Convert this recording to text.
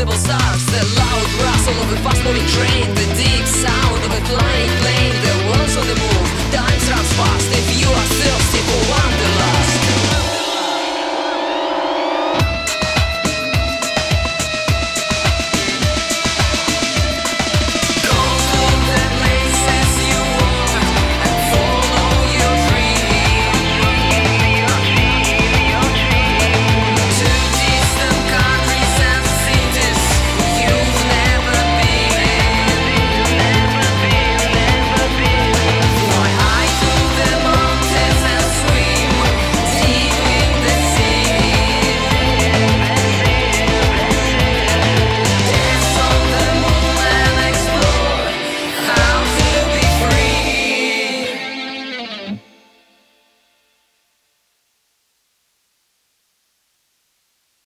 invisible stars The loud rustle of a fast-moving train The deep sound of a flying.